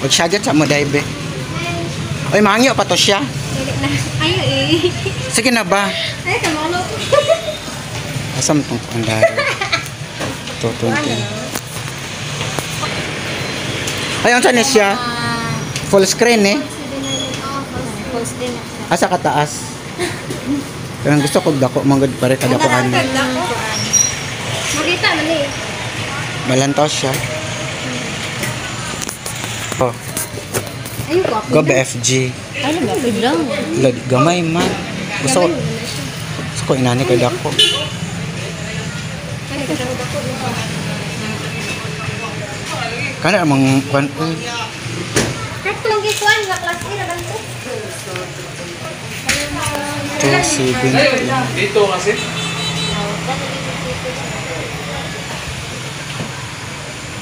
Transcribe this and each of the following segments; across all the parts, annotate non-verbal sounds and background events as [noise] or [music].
Huwag siya agad sa mo, Daibe. Oy, mangyo pa to siya. [laughs] Ayo eh. Sige na ba? Ay, kamalo. Asam tong pandari. To, to, to. Ay, ang saan siya? Ah, Full screen eh. siya. Asa ka taas? Kaya gusto ko dako manggod pare kada ko ano. Makita man eh. Balantos siya. Oh, go BFG. Ay, nagapid lang. Lad gamay man. Gusto ko gusto ko inani kay dako. Kana amang kwan eh. Tatlong gikuan sa class A na ganito. 270. Dito kasi.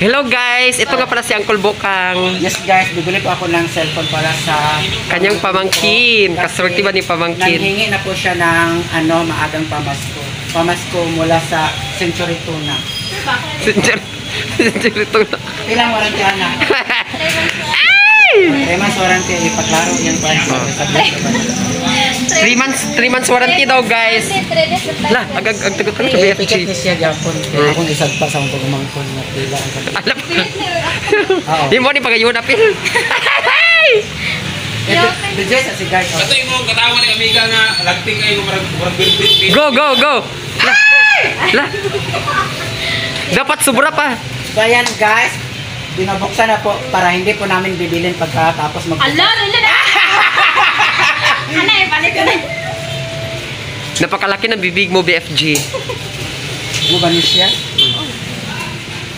Hello guys, ito nga pala si Uncle Bokang. Yes guys, bibili po ako ng cellphone para sa Kanyang pamangkin. Kaswerte ba ni pamangkin? Nanghingi na po siya ng ano, maagang pamasko. Pamasko mula sa Century Tuna. Sincer, sincer [laughs] ito na. Ilang warranty na? [laughs] [laughs] Ay! 3 months warranty, ipaklaro yan pa sa sa Three months, three months warranty daw guys. Lah, agag agtagot ka na sa Eh, ni BFG. siya gyapon. Hmm. Akong isag pa sa akong pagmangkon na pila ang kapit. Alam ko. [laughs] Di mo ni pagayon na pil. Yung mga katawa ni Amiga nga lagting kayo marag marag birbit. Go, go, go. Lah. Lah. Dapat sobra pa. So ayan guys, binabuksan na po para hindi po namin bibilin pagkatapos mag Ala, na. [laughs] Ano eh, balik ko na. Napakalaki ng bibig mo BFG. Mo ba ni siya?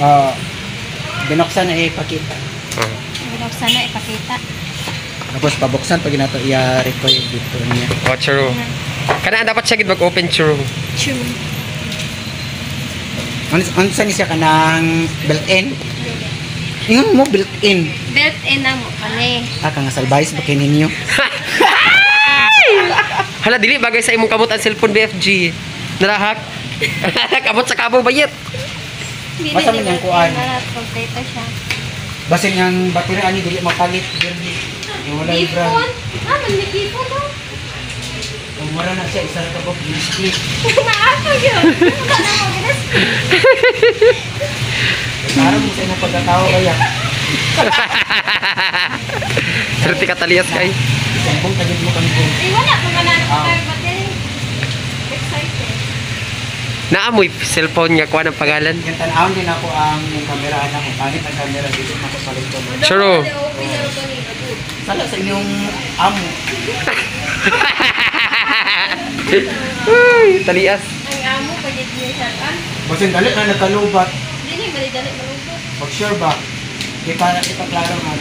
Ah, binuksan na ipakita. Oh. Binuksan na ipakita. Tapos pabuksan pag ginato i-record dito niya. Oh, true. Kana dapat siya gid mag-open true. True. Ano ano sa ni siya kanang built-in? Ingon mo built-in. Built-in na mo kani. Ah, kang salbayis ba kay ninyo? [laughs] Hala, dili bagay sa imong kamot ang cellphone BFG. Narahak. [laughs] kamot sa kabo bayit. Basta man yung kuan. Kompleto siya. Basin ang battery ani dili mapalit. Yung wala ibra. Ah, man may kipon daw. Kung wala na siya isang kabok split. Naasa yun. Ano na mo, [laughs] ginas? Para mo sa imong pagkatao kaya. [laughs] Swerte ka talias kay. Sampung tagid mo kang kung. Ay, wala. Kung wala na Ah. kayo battery. Excited. Naamoy cellphone nga kuha ng pangalan. Yung tanawon din ako ang yung camera anak ko. Pangit ang camera dito na ko sa likod. Na. Sala sa inyong amo. [laughs] Uy, talias. Ang amo, pwede niya siya. Ah, Basin dali na nagkalubat. Dili, bali-dali malungkot. Pag sure ba? Di pa kita klaro nga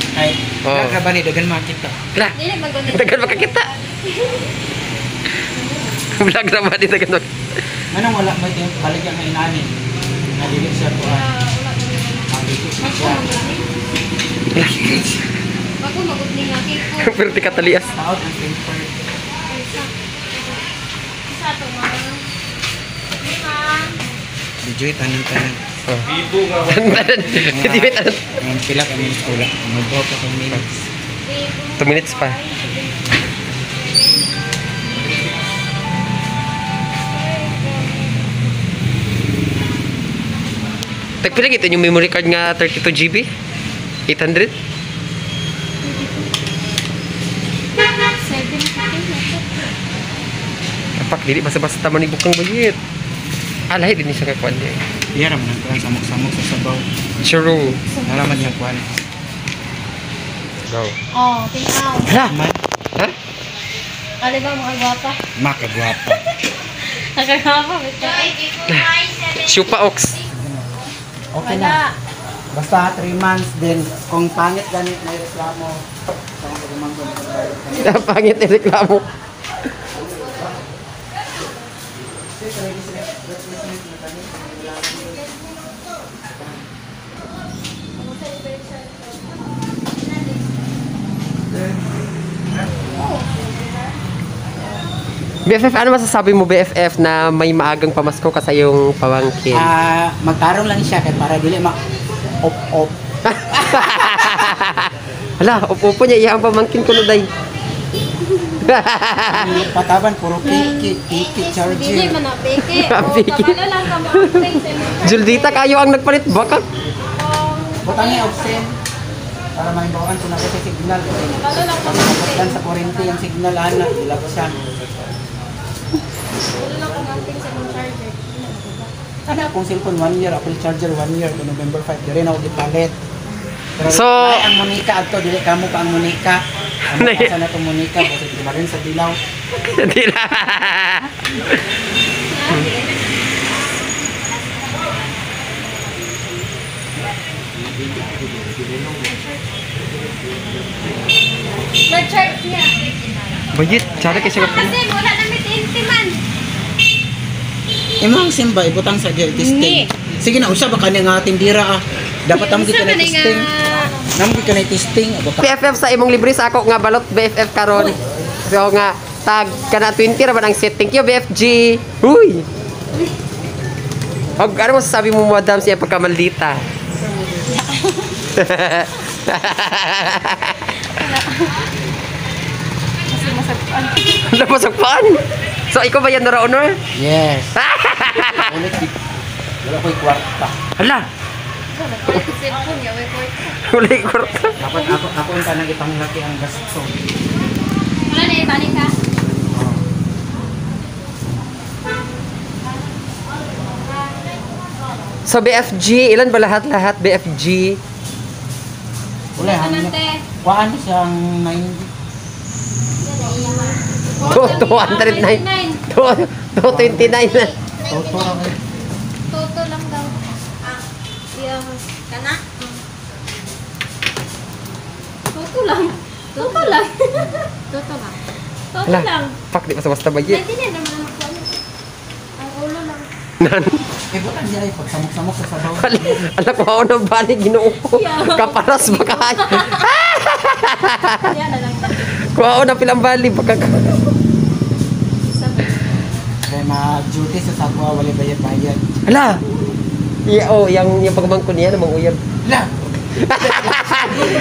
Oo. oh. ba ni dagan makita. Lah, Dili, maganda. dagan makakita. [laughs] Vlog na ba dito ganun? Anong wala may yung baligyan nga inani? Nadili siya ko ah. Ah, na. Magani. Ako, magudling nga kiko. Swerte [laughs] ka talias. Taot ang paper. Isa. Isa to, mga. Lima. Tanan. Oh. Bibo nga. Minutes. 2 minutes pa. Gito yung memory card nga 32 GB? 800? Seven. Kapak, dili basta-basta man ibukang bayit. Lahi din siya kakuan niya. Iya raman ang kuan samok-samok sa sabaw. True. Naraman niya kuan. Go. Oh, tinaw. Hala, man. Ha? Ano ba mga gwapa? Makagwapa. [laughs] Nakagwapa, basta. Shupa Ox. Okay na. Basta 3 months din. Kung pangit ganit na reklamo, sa ko na Pangit reklamo. BFF, ano masasabi mo BFF na may maagang pamasko ka sa iyong pamangkin? Ah, magtarong lang siya kay para dili ma op op. [laughs] Hala, upo niya, iya ang pamangkin ko no day. [laughs] Pataban puro kiki, kiki Dili charger. man na peke. O, Peke. kabalo lang ka mga friends. eh, Juldita kayo ang nagpalit baka. Butang niya opsen para mahimbawaan ko na kasi signal. Kabalo lang ka nakapagdan sa kurente yung signal ana, dila ko siya. Kabalo lang mga friends sa mga charger. Ano akong cellphone 1 year, Apple charger 1 year, to November 5, dili na ako gipalit. Pero So- ay, ang Monica adto dili kamo pa ang Monica. Ano [laughs] pa sana tong Monica kasi di ba rin sa dilaw. Hindi na. Mag-charge niya. Bayit, tsara kasi ka Kasi wala na may tintiman. Imong simba ibutang sa gear testing. Sige na usab ka nga tindira ah. Dapat amo kita na testing. Namo kita na testing. BFF sa imong libre sa ako nga balot BFF karon. So nga tag kana 20 ra ba ang set. Thank you BFG. Uy. Pag ano masasabi mo madam siya pagkamaldita? [laughs] Ano masagpan? So ikaw ba yan na honor? Yes. [laughs] Ulit di. Wala ko'y kwarta. Hala, wala yung kwarta. Dapat ako ako ang tanang ipanglaki ang gasto. Wala na, ibalik ka. So BFG, ilan ba lahat-lahat BFG? Wala Ano hangin. te? Kuan siyang 90. Two- 209. 229 na. Toto ra kay. Toto lang daw. Ah, yeah. Kana? Toto lang. Toto lang. Toto lang. Toto lang. fuck, di basta-basta ba yun? Naintindihan naman ang ulo lang. Nan, Eh bukan niya ay pagsamok-samok sa sabaw. ala ko ako ng bali, ginoo ko. Kaparas ba kayo? Yan na lang. Kuha ako ng pilang bali, baka Kaya ma-duty sa sabwa wala bayad-bayad. Hala! Iya, oh, yung, yung pagmangko niya, namang uyab. La. [laughs]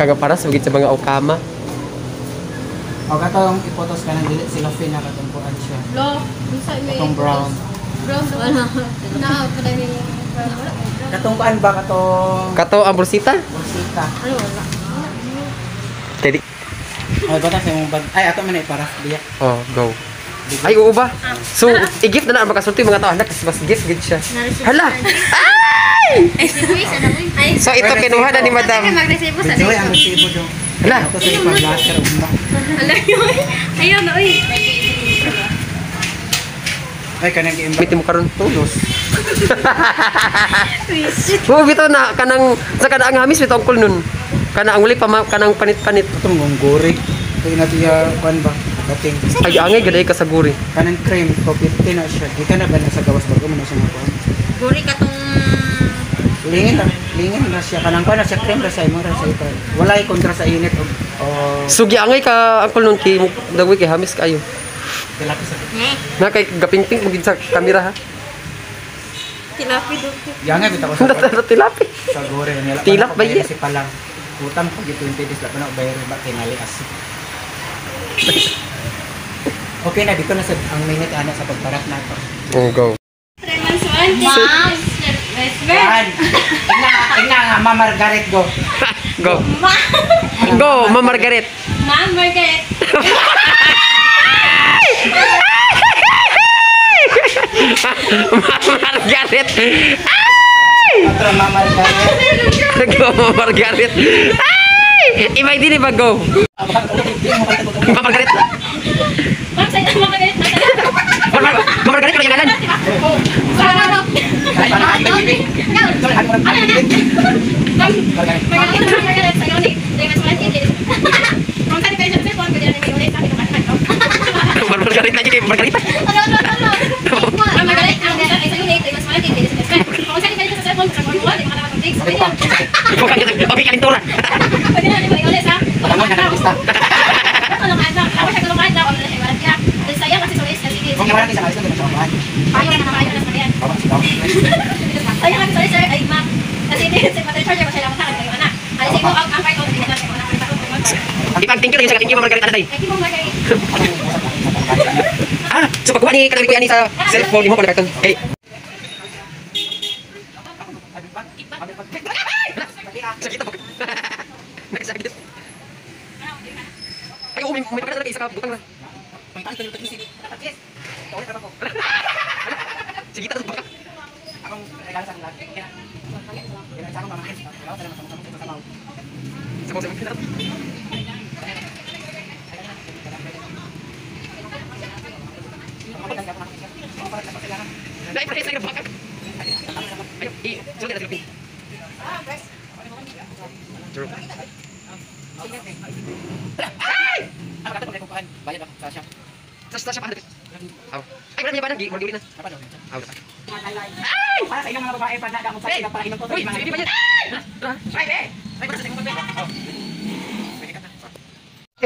Kagaparas, bagit sa mga okama. O katong ipotos ka ng dili sila fin na katumpuan siya. Lo, bisa may Katong brown. Brown wala. Na. Wala. Katong kuan ba katong Kato ang bursita? Rosita. Ano wala? Kaya di. Ay bata sa imong bag. Ay ato man ay para diya. Oh, go. Ay, oo ba? So, i-gift na na ang makasulti mga tao. Hala, kasi mas gift, gift siya. Hala! Ay! Ano? Ay, So, ito kinuha na ni madam. Mag-resibo sa Enjoy ang resibo do. Hala! Ito sa ipag-laser umba. Alam yun. Ayun, oy. Ay kanang gi Biti mo karon tulos. Mo bitaw na kanang sa kanang hamis bitaw angkol nun. Kana ang uli pa kanang panit-panit. Itong gonggori. Ito na diya kuan ba? Dating. Ay angay gaday ka sa guri. Kanang cream ko 50 na siya. Di ka na ba nasa gawas bago mo na siya makuha? Guri ka tong... Lingin na. Lingin na siya. Kanang kuan na siya cream ra sa imo ra sa ito. Wala ay kontra sa init o o Sugi angay ka angkol nun kay mo dagwi kay hamis kayo. Tilapia sa Eh, Na kay gaping-ping mo gid sa kamera ha. tilapi do. Yang bitaw ko sa [laughs] tilapi. sa gore nila. Tilap ba yun? Kasi palang utang pag 20 days la pa na bayar ba tingali as. [laughs] Okay na dito na sa ang minute ana sa pagparat na ito. Oh, go. Three months one. Ma'am. Yan. Ina, ina nga [laughs] Ma Margaret go. Go. Go, Ma Margaret. Ma'am, Margaret. Margaret. Mama Margaret. Margaret. Ay! Ibay din Margaret. Margaret. Margaret Margaret. Margarita. Okay, kalinturan. Pwede na, di ba, ulit, ha? Tama, nakalista. Tulungan lang. Ako siya tulungan lang. Wala siya, wala siya. Dahil sayang kasi sulis kasi din. Okay, marami sa kalis na naman siya kumain. Ayaw na naman, ayaw na sa kalian. Baba, si Baba. Ayaw na sa sir. Ay, ma'am. Kasi hindi, si Patrick Charger ko siya lang makakalagay ko na. Alas ko, ang part ko, hindi na siya ko na. Ang ipag-thank you lang sa thank you, Margarita, na tayo. Thank you, Margarita. [laughs] so pagkuha ni kanang kuya ni sa cellphone mo pala. Okay. Sakit ako. Nagsakit. Ay, mga sa Dai pa sa baka. Ayo, i, sulit na silpin. True. Ano ka ito kung kukuhan? Bayad ako sa shop. Tapos tapos siya pa. Aw. Ay, wala niya ba nang gi, maguli na. Apa daw? Aw. Para sa ilang mga babae, pag nada mo sa Hey! sila para inom ko. Uy, hindi ba yan? Ay, eh! Ay, para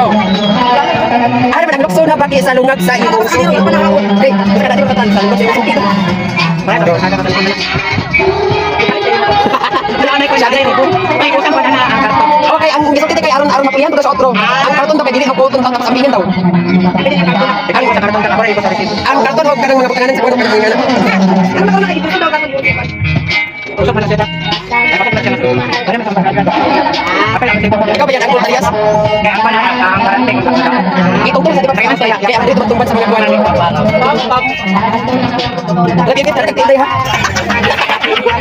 Bro. Ano ba naglukso na sa lungag sa iyong suki? Hey, baka natin makatan sa lungag sa iyong suki. Para daw, sana ka sa Wala na ko siya, ko. Ay, utang pa na na ang karton. Okay, ang gusto kita kay aron-aron mapulihan to sa otro. Ang karton daw kay dili magputong tapos ambihin daw. Ikaw ko sa karton ka, ako ko sa receipt. Ang karton huwag ka ng mga pagkanan sa kuno ng mga. Usap na siya. Ay, bakit na siya? Ano mas ang karton? Apa lang tipo? Ikaw ba yan ang Alias? Kaya ang panahon, ang karanting. Itong sa diba kaya kaya kaya ang dito magtumban sa mga buwan. Lagi kita nak tinday ha.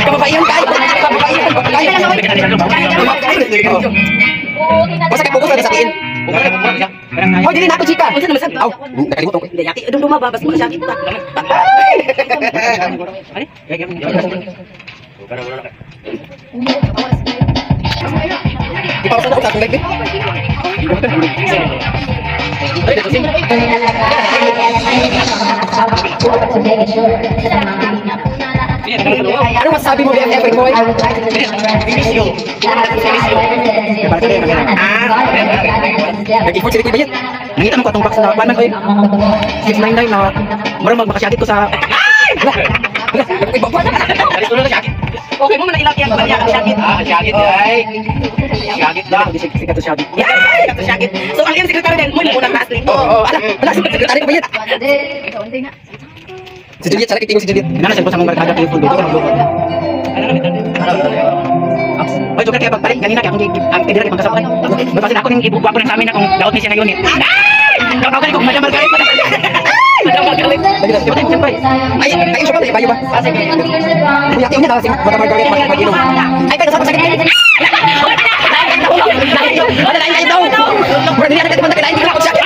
Kababaihan kayo. Kababaihan kayo. Basta kay fokus na sabihin. Oh, dili na ako chika. Aw, nakalimutan ko. Yati, dum dumababas mo sakit pa. Di pa ako sa akong live. Ay, dito sing. Ano masabi mo BFF boy? Nag-effort sila kibayit. Nangita mo ko itong box na paano ko 699 na mura magmakasyagit ko sa Okay mo man ilaki ang ang sakit. Ah, syagit ay. Syagit da. Sikat to syagit. Yay! Kato sakit. So ang iyong sekretary din mo yung unang taas nito. Oo, oh, ala, ala, si sekretary kibayit. Si Juliet, sana kitingin si Juliet. Nana sa sa mong barkada ko yung full video ko nang Oy, joker kaya pagpalit kanina kaya akong ang pidira kay pagkasakay. Babasin ako ning ibugwa ko ng sa amin na kung daot ni siya na unit. Ay! Kau kau ko madam Margaret. Madam Margaret. Dali na, siyempre, siyempre. Ay, ay, siya ba? Bayo ba? Ah, sige. Kuya, tiyo niya, si Mata Margaret, mag- mag-inom. Ay, pero sa pasakit. Wala na, ay, daw. Wala na, ay, daw. Wala na,